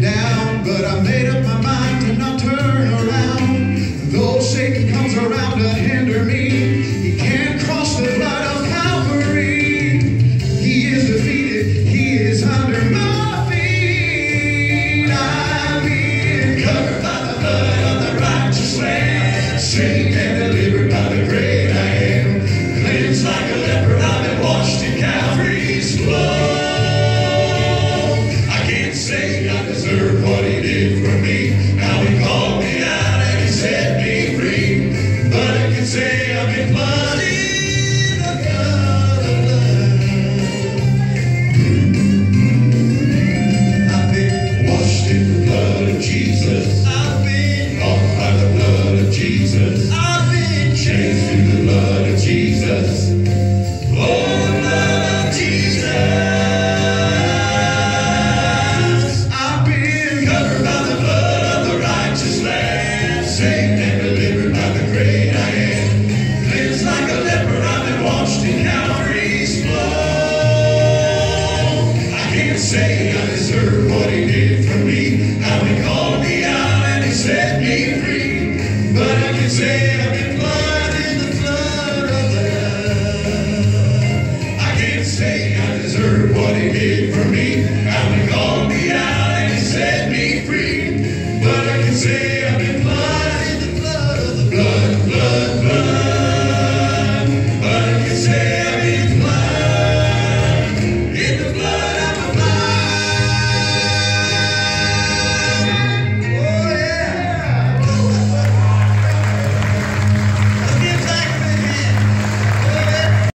Down, but I made up my mind to not turn around. Though Satan comes around to hinder me, he can't cross the blood of Calvary. He is defeated, he is under my feet. I've been covered by the blood of the righteous Lamb, saved for me. Now he called me out and he set me free. But I can say I've been blood say I deserve what he did for me, how he called me out and he set me free. But I can say I've been blind in the flood of love. I can't say I deserve what he did for me, how he called me out and he set me free. But I can say I've been blind in the flood of the blood.